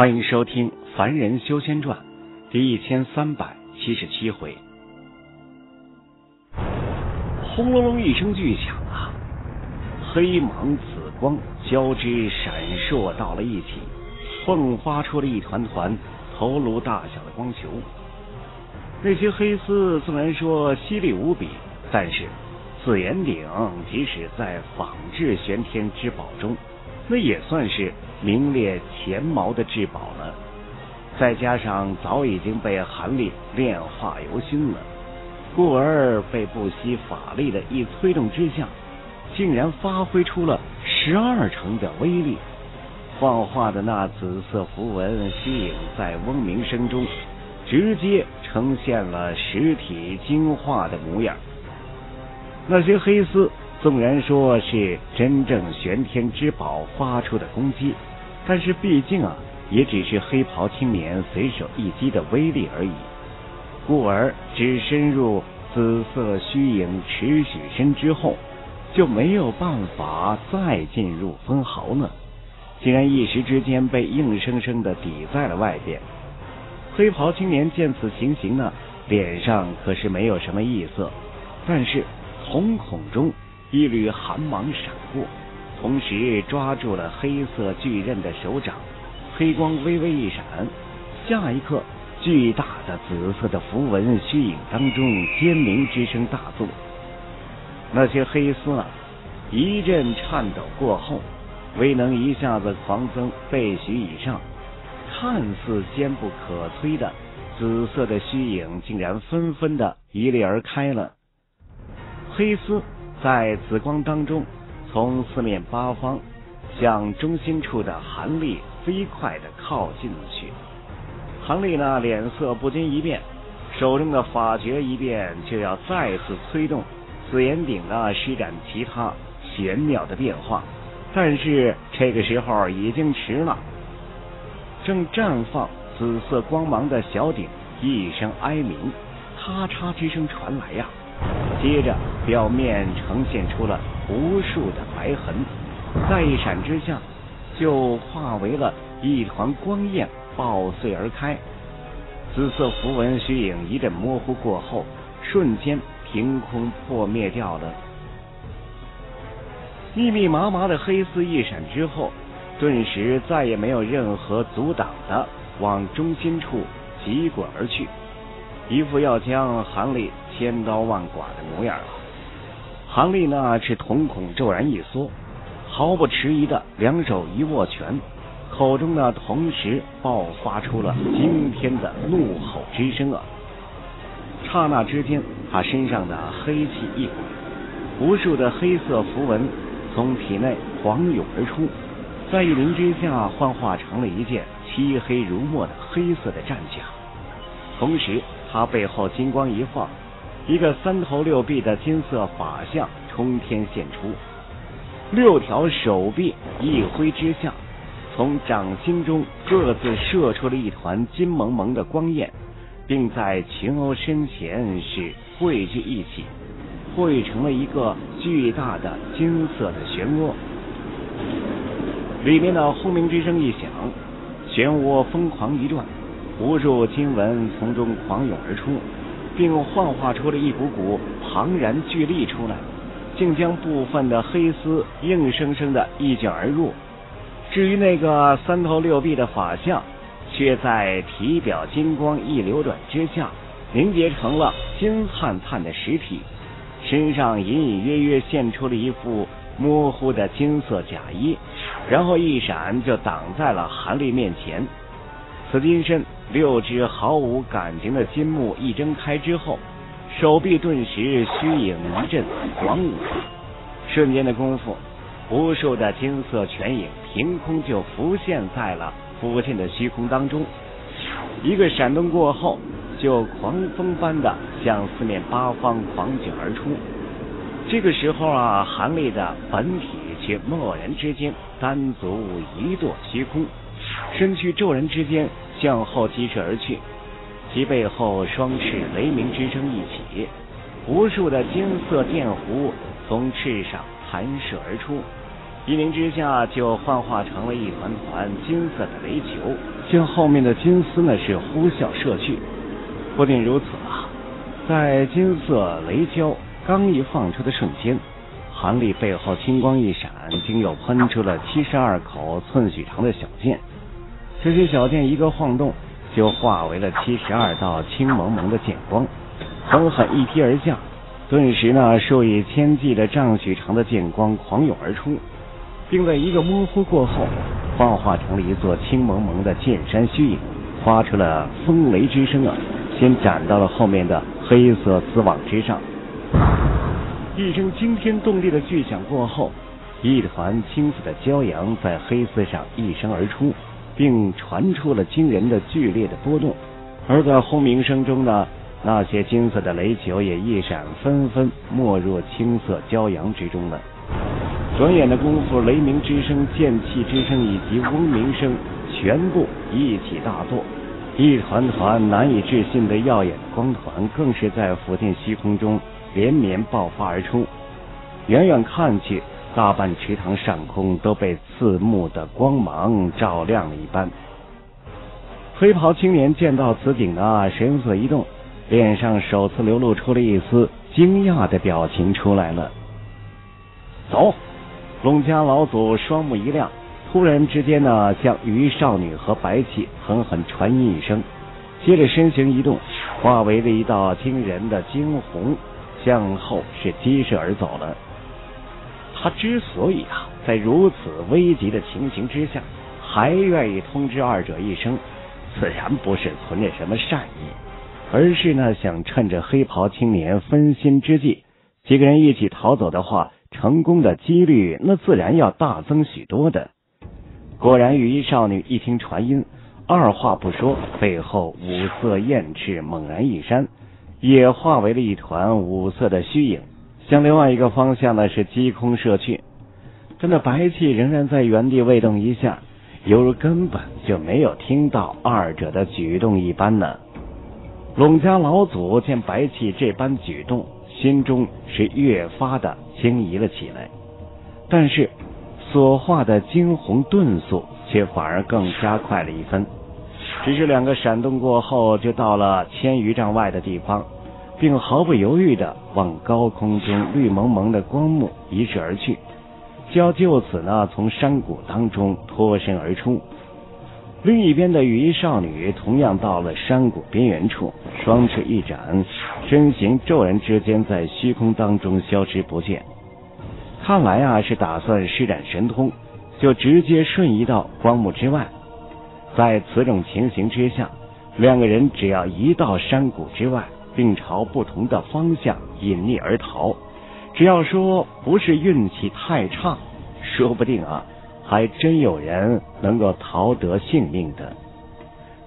欢迎收听《凡人修仙传》第一千三百七十七回。轰隆隆一声巨响啊，黑芒紫光交织闪烁到了一起，迸发出了一团团头颅大小的光球。那些黑丝虽然说犀利无比，但是紫炎鼎即使在仿制玄天之宝中，那也算是。名列前茅的至宝了，再加上早已经被韩立炼化由心了，故而被不惜法力的一催动之下，竟然发挥出了十二成的威力。幻化的那紫色符文虚影在嗡鸣声中，直接呈现了实体精化的模样。那些黑丝纵然说是真正玄天之宝发出的攻击。但是毕竟啊，也只是黑袍青年随手一击的威力而已，故而只深入紫色虚影持许深之后，就没有办法再进入分毫了。竟然一时之间被硬生生的抵在了外边。黑袍青年见此情形呢，脸上可是没有什么异色，但是瞳孔中一缕寒芒闪过。同时抓住了黑色巨刃的手掌，黑光微微一闪，下一刻，巨大的紫色的符文虚影当中，尖鸣之声大作。那些黑丝啊，一阵颤抖过后，未能一下子狂增倍许以上，看似坚不可摧的紫色的虚影，竟然纷纷的一裂而开了。黑丝在紫光当中。从四面八方向中心处的韩立飞快的靠近去。韩立呢脸色不禁一变，手中的法诀一变，就要再次催动紫炎鼎呢施展其他玄妙的变化。但是这个时候已经迟了，正绽放紫色光芒的小鼎一声哀鸣，咔嚓之声传来呀。接着，表面呈现出了无数的白痕，在一闪之下，就化为了一团光焰爆碎而开。紫色符文虚影一阵模糊过后，瞬间凭空破灭掉了。密密麻麻的黑丝一闪之后，顿时再也没有任何阻挡的往中心处急滚而去，一副要将韩立。千刀万剐的模样！韩立呢是瞳孔骤然一缩，毫不迟疑的两手一握拳，口中呢同时爆发出了惊天的怒吼之声啊！刹那之间，他身上的黑气一滚，无数的黑色符文从体内狂涌而出，在一灵之下幻化成了一件漆黑如墨的黑色的战甲，同时他背后金光一晃。一个三头六臂的金色法相冲天现出，六条手臂一挥之下，从掌心中各自射出了一团金蒙蒙的光焰，并在秦欧身前是汇聚一起，汇成了一个巨大的金色的漩涡。里面的轰鸣之声一响，漩涡疯狂一转，无数金纹从中狂涌而出。并幻化出了一股股庞然巨力出来，竟将部分的黑丝硬生生的一卷而入。至于那个三头六臂的法相，却在体表金光一流转之下，凝结成了金灿灿的实体，身上隐隐约约现出了一副模糊的金色甲衣，然后一闪就挡在了韩立面前。此金身。六只毫无感情的金木一睁开之后，手臂顿时虚影一阵狂舞，瞬间的功夫，无数的金色拳影凭空就浮现在了附近的虚空当中。一个闪动过后，就狂风般的向四面八方狂卷而出。这个时候啊，韩立的本体却蓦然之间单足一跺虚空，身躯骤然之间。向后疾射而去，其背后双翅雷鸣之声一起，无数的金色电弧从翅上弹射而出，一凝之下就幻化成了一团团金色的雷球，向后面的金丝呢是呼啸射去。不仅如此啊，在金色雷胶刚一放出的瞬间，韩立背后青光一闪，竟又喷出了七十二口寸许长的小剑。这些小剑一个晃动，就化为了七十二道青蒙蒙的剑光，狠狠一劈而下。顿时呢，数以千计的丈许长的剑光狂涌而出，并在一个模糊过后，幻化成了一座青蒙蒙的剑山虚影，发出了风雷之声啊！先斩到了后面的黑色丝网之上。一声惊天动地的巨响过后，一团青色的骄阳在黑丝上一升而出，并传出了惊人的剧烈的波动。而在轰鸣声中呢？那些金色的雷球也一闪，纷纷没入青色骄阳之中了。转眼的功夫，雷鸣之声、剑气之声以及嗡鸣声全部一起大作，一团团难以置信的耀眼光团更是在附近虚空中连绵爆发而出。远远看去，大半池塘上空都被刺目的光芒照亮了一般。黑袍青年见到此景呢，神色一动。脸上首次流露出了一丝惊讶的表情出来了。走，龙家老祖双目一亮，突然之间呢，向于少女和白气狠狠传音一声，接着身形一动，化为了一道惊人的惊鸿，向后是激射而走了。他之所以啊，在如此危急的情形之下，还愿意通知二者一声，自然不是存着什么善意。而是呢，想趁着黑袍青年分心之际，几个人一起逃走的话，成功的几率那自然要大增许多的。果然，羽衣少女一听传音，二话不说，背后五色燕翅猛然一扇，也化为了一团五色的虚影，向另外一个方向呢是击空射去。但那白气仍然在原地未动一下，犹如根本就没有听到二者的举动一般呢。龙家老祖见白气这般举动，心中是越发的惊疑了起来。但是所化的惊鸿遁速，却反而更加快了一分。只是两个闪动过后，就到了千余丈外的地方，并毫不犹豫的往高空中绿蒙蒙的光幕移射而去，就要就此呢从山谷当中脱身而出。另一边的羽衣少女同样到了山谷边缘处，双翅一展，身形骤然之间在虚空当中消失不见。看来啊，是打算施展神通，就直接瞬移到光幕之外。在此种情形之下，两个人只要一到山谷之外，并朝不同的方向隐匿而逃，只要说不是运气太差，说不定啊。还真有人能够逃得性命的。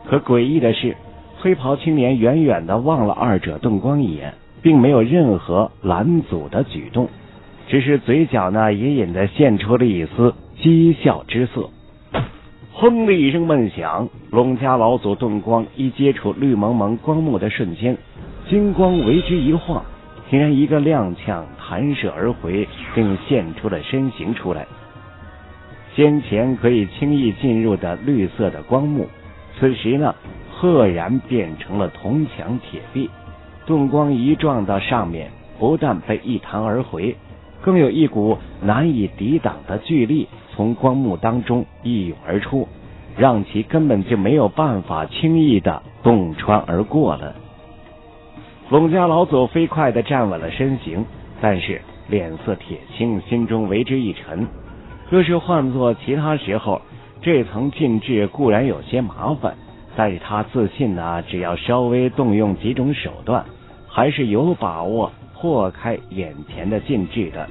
可诡异的是，黑袍青年远远的望了二者动光一眼，并没有任何拦阻的举动，只是嘴角呢隐隐的现出了一丝讥笑之色。轰的一声闷响，龙家老祖动光一接触绿蒙蒙光幕的瞬间，金光为之一晃，竟然一个踉跄弹射而回，并现出了身形出来。先前可以轻易进入的绿色的光幕，此时呢，赫然变成了铜墙铁壁。盾光一撞到上面，不但被一弹而回，更有一股难以抵挡的巨力从光幕当中一涌而出，让其根本就没有办法轻易的洞穿而过了。龙家老祖飞快的站稳了身形，但是脸色铁青，心中为之一沉。若是换做其他时候，这层禁制固然有些麻烦，但是他自信呢，只要稍微动用几种手段，还是有把握破开眼前的禁制的。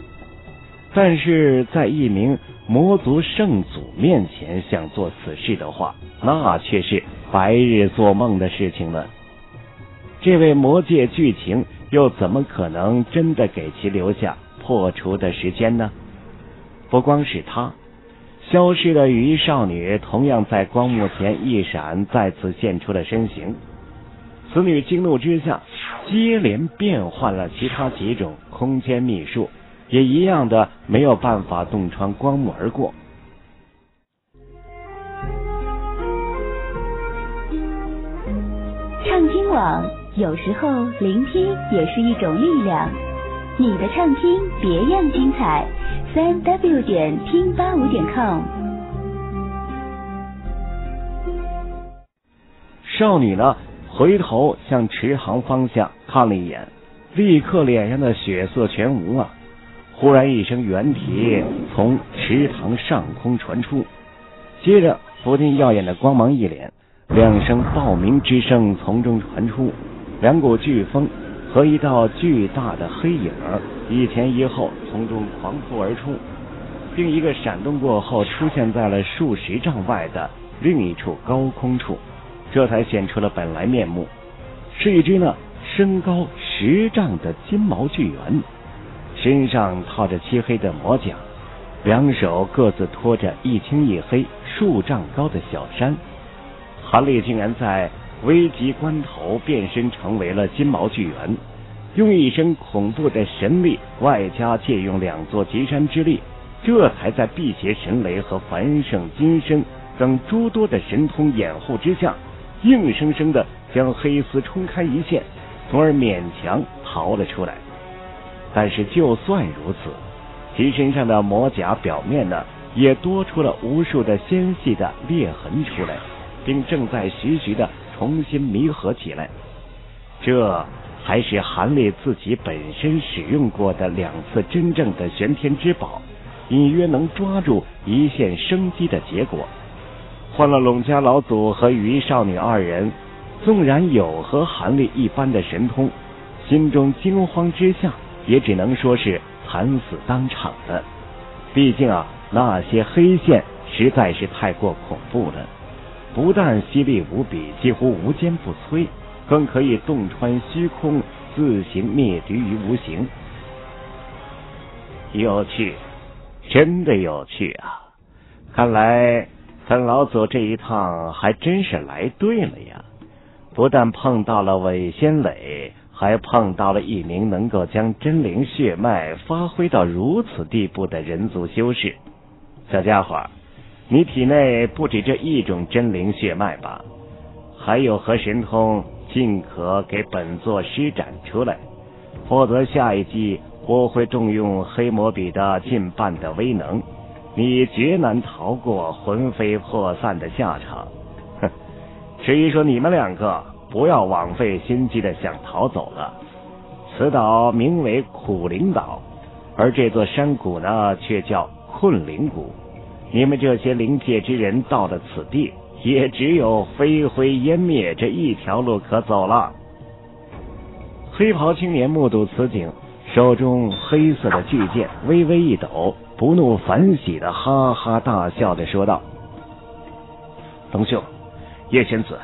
但是在一名魔族圣祖面前想做此事的话，那却是白日做梦的事情了。这位魔界巨情又怎么可能真的给其留下破除的时间呢？不光是他，消失的羽衣少女同样在光幕前一闪，再次现出了身形。此女惊怒之下，接连变换了其他几种空间秘术，也一样的没有办法洞穿光幕而过。畅听网，有时候聆听也是一种力量。你的畅听别样精彩，三 w 点听八五点 com。少女呢，回头向池塘方向看了一眼，立刻脸上的血色全无啊！忽然一声猿啼从池塘上空传出，接着附近耀眼的光芒一脸，两声报鸣之声从中传出，两股飓风。和一道巨大的黑影儿一前一后从中狂扑而出，并一个闪动过后出现在了数十丈外的另一处高空处，这才显出了本来面目，是一只呢身高十丈的金毛巨猿，身上套着漆黑的魔甲，两手各自托着一青一黑数丈高的小山，韩立竟然在。危急关头，变身成为了金毛巨猿，用一身恐怖的神力，外加借用两座极山之力，这才在辟邪神雷和繁盛金身等诸多的神通掩护之下，硬生生的将黑丝冲开一线，从而勉强逃了出来。但是就算如此，其身上的魔甲表面呢，也多出了无数的纤细的裂痕出来，并正在徐徐的。重新弥合起来，这还是韩立自己本身使用过的两次真正的玄天之宝，隐约能抓住一线生机的结果。换了陇家老祖和于少女二人，纵然有和韩立一般的神通，心中惊慌之下，也只能说是惨死当场的。毕竟啊，那些黑线实在是太过恐怖了。不但犀利无比，几乎无坚不摧，更可以洞穿虚空，自行灭敌于无形。有趣，真的有趣啊！看来咱老祖这一趟还真是来对了呀！不但碰到了韦仙磊，还碰到了一名能够将真灵血脉发挥到如此地步的人族修士。小家伙。你体内不止这一种真灵血脉吧？还有何神通，尽可给本座施展出来，否则下一击我会动用黑魔笔的近半的威能，你绝难逃过魂飞魄散的下场。哼！至于说你们两个，不要枉费心机的想逃走了。此岛名为苦灵岛，而这座山谷呢，却叫困灵谷。你们这些灵界之人到了此地，也只有飞灰烟灭这一条路可走了。黑袍青年目睹此景，手中黑色的巨剑微微一抖，不怒反喜的哈哈大笑的说道：“龙兄，叶仙子，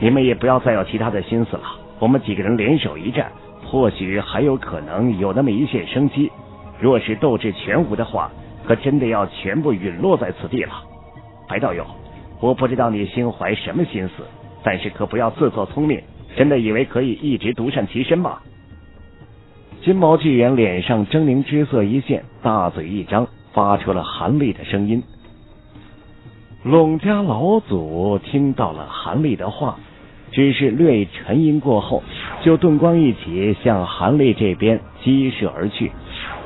你们也不要再有其他的心思了。我们几个人联手一战，或许还有可能有那么一线生机。若是斗志全无的话。”可真的要全部陨落在此地了，白道友，我不知道你心怀什么心思，但是可不要自作聪明，真的以为可以一直独善其身吗？金毛巨猿脸上狰狞之色一现，大嘴一张，发出了寒厉的声音。陇家老祖听到了韩立的话，只是略沉吟过后，就盾光一起向韩立这边激射而去，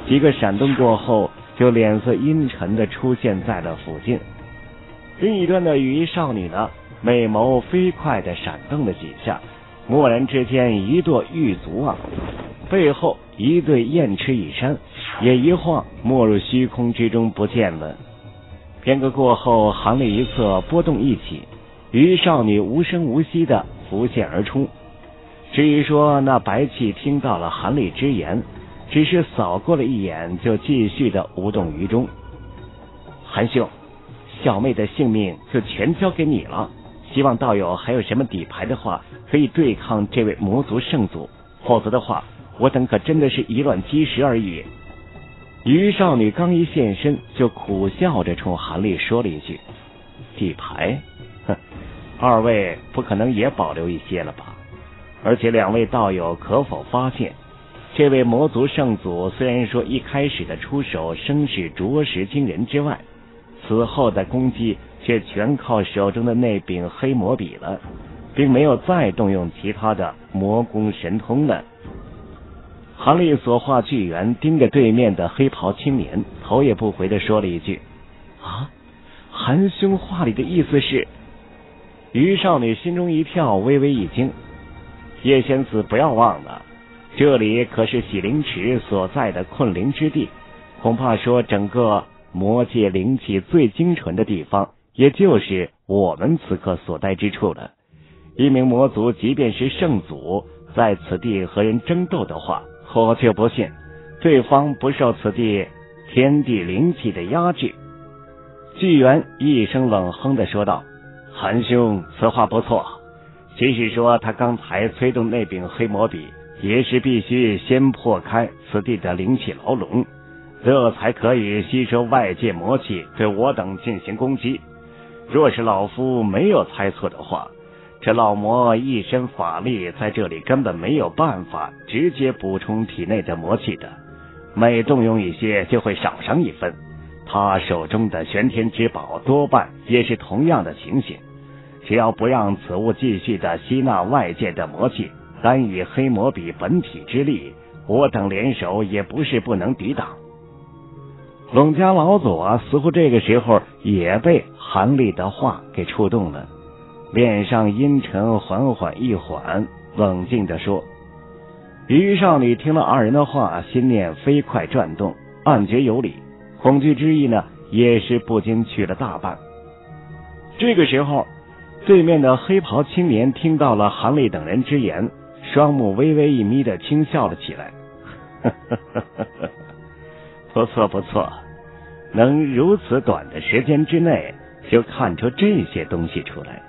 几个闪动过后。就脸色阴沉的出现在了附近，另一端的羽衣少女呢，美眸飞快的闪动了几下，蓦然之间一跺玉足啊，背后一对燕翅一扇，也一晃没入虚空之中不见了。片刻过后，行里一侧波动一起，羽少女无声无息的浮现而出。至于说那白气听到了韩立之言。只是扫过了一眼，就继续的无动于衷。韩兄，小妹的性命就全交给你了。希望道友还有什么底牌的话，可以对抗这位魔族圣祖。否则的话，我等可真的是以卵击石而已。于少女刚一现身，就苦笑着冲韩立说了一句：“底牌？哼，二位不可能也保留一些了吧？而且两位道友可否发现？”这位魔族圣祖虽然说一开始的出手声势着实惊人之外，此后的攻击却全靠手中的那柄黑魔笔了，并没有再动用其他的魔功神通了。韩立所化巨猿盯着对面的黑袍青年，头也不回的说了一句：“啊，韩兄话里的意思是？”于少女心中一跳，微微一惊。叶仙子，不要忘了，这里可是洗灵池所在的困灵之地，恐怕说整个魔界灵气最精纯的地方，也就是我们此刻所待之处了。一名魔族，即便是圣祖，在此地和人争斗的话，我就不信对方不受此地天地灵气的压制。纪元一声冷哼的说道。韩兄，此话不错。即使说他刚才催动那柄黑魔笔，也是必须先破开此地的灵气牢笼，这才可以吸收外界魔气，对我等进行攻击。若是老夫没有猜错的话，这老魔一身法力在这里根本没有办法直接补充体内的魔气的，每动用一些就会少上一分。他手中的玄天之宝多半也是同样的情形。只要不让此物继续的吸纳外界的魔气，单以黑魔笔本体之力，我等联手也不是不能抵挡。龙家老祖啊似乎这个时候也被韩立的话给触动了，脸上阴沉缓缓一缓，冷静的说：“于少女听了二人的话，心念飞快转动，暗觉有理，恐惧之意呢也是不禁去了大半。这个时候。”对面的黑袍青年听到了韩立等人之言，双目微微一眯的轻笑了起来。不错不错，能如此短的时间之内就看出这些东西出来，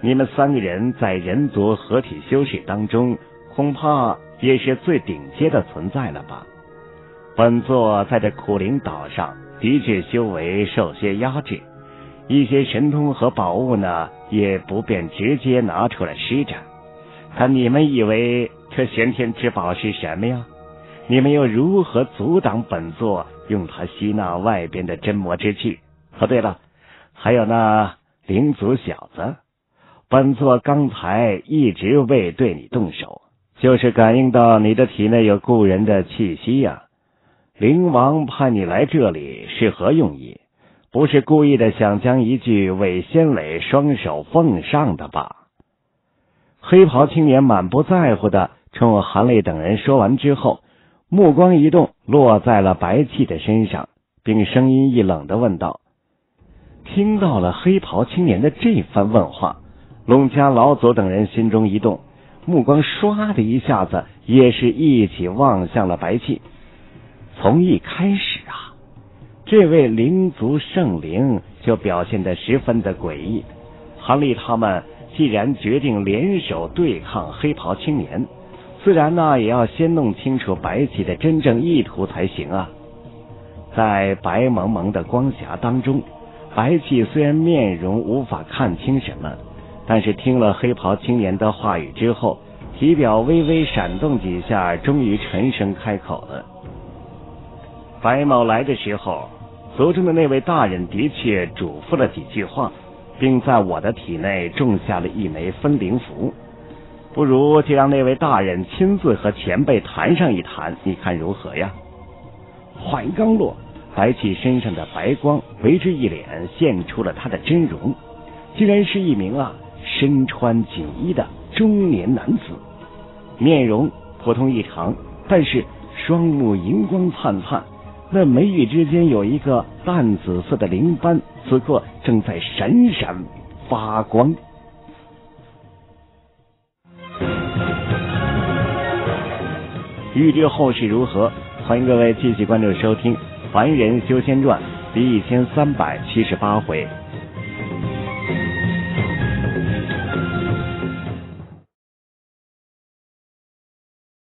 你们三个人在人族合体修士当中，恐怕也是最顶尖的存在了吧？本座在这苦灵岛上的确修为受些压制。一些神通和宝物呢，也不便直接拿出来施展。可你们以为这玄天之宝是什么呀？你们又如何阻挡本座用它吸纳外边的真魔之气？哦，对了，还有那灵族小子，本座刚才一直未对你动手，就是感应到你的体内有故人的气息呀。灵王派你来这里是何用意？不是故意的，想将一具伪仙尾双手奉上的吧？黑袍青年满不在乎的冲韩立等人说完之后，目光一动，落在了白气的身上，并声音一冷的问道：“听到了黑袍青年的这番问话，龙家老祖等人心中一动，目光唰的一下子也是一起望向了白气。从一开始啊。”这位灵族圣灵就表现的十分的诡异。韩立他们既然决定联手对抗黑袍青年，自然呢也要先弄清楚白起的真正意图才行啊。在白蒙蒙的光霞当中，白起虽然面容无法看清什么，但是听了黑袍青年的话语之后，体表微微闪动几下，终于沉声开口了：“白某来的时候。”族中的那位大人的确嘱咐了几句话，并在我的体内种下了一枚分灵符。不如就让那位大人亲自和前辈谈上一谈，你看如何呀？话音刚落，白起身上的白光为之一脸，现出了他的真容，竟然是一名啊身穿锦衣的中年男子，面容普通异常，但是双目银光灿灿。那眉宇之间有一个淡紫色的灵斑，此刻正在闪闪发光。欲知后事如何，欢迎各位继续关注收听《凡人修仙传》第一千三百七十八回：